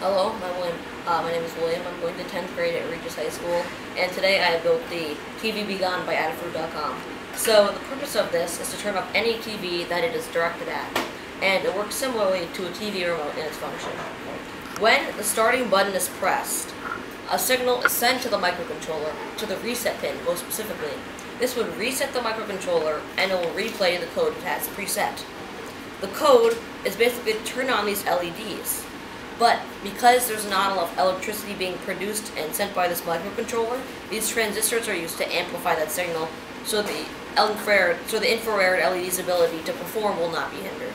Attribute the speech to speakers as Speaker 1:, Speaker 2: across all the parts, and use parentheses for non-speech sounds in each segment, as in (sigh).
Speaker 1: Hello, my, William, uh, my name is William. I'm going to 10th grade at Regis High School, and today I built the TV-B-Gone by Adafruit.com. So the purpose of this is to turn off any TV that it is directed at, and it works similarly to a TV remote in its function. When the starting button is pressed, a signal is sent to the microcontroller, to the reset pin most specifically. This would reset the microcontroller, and it will replay the code it has preset. The code is basically to turn on these LEDs. But because there's not enough electricity being produced and sent by this microcontroller, these transistors are used to amplify that signal so the infrared, so the infrared LED's ability to perform will not be hindered.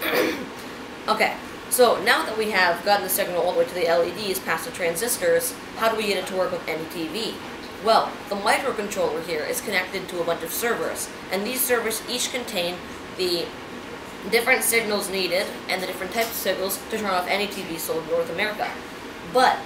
Speaker 1: (coughs) okay, so now that we have gotten the signal all the way to the LEDs past the transistors, how do we get it to work with any TV? Well, the microcontroller here is connected to a bunch of servers, and these servers each contain the different signals needed and the different types of signals to turn off any TV sold in North America. But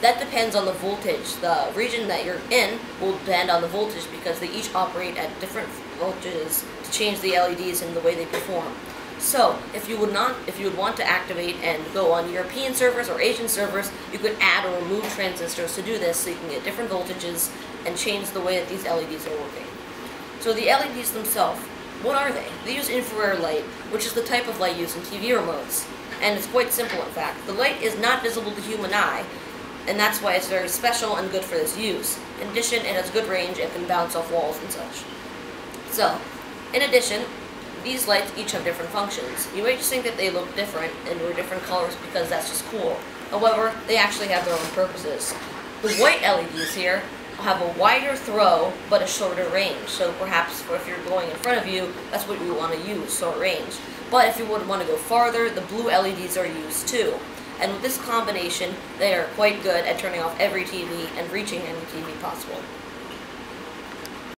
Speaker 1: that depends on the voltage. The region that you're in will depend on the voltage because they each operate at different voltages to change the LEDs and the way they perform. So, if you would not, if you would want to activate and go on European servers or Asian servers, you could add or remove transistors to do this so you can get different voltages and change the way that these LEDs are working. So the LEDs themselves what are they? They use infrared light, which is the type of light used in TV remotes. And it's quite simple, in fact. The light is not visible to human eye, and that's why it's very special and good for this use. In addition, it has good range and can bounce off walls and such. So, in addition, these lights each have different functions. You may just think that they look different and are different colors because that's just cool. However, they actually have their own purposes. The white LEDs here have a wider throw but a shorter range. So perhaps if you're going in front of you, that's what you want to use, short range. But if you would want to go farther, the blue LEDs are used too. And with this combination, they are quite good at turning off every TV and reaching any TV possible.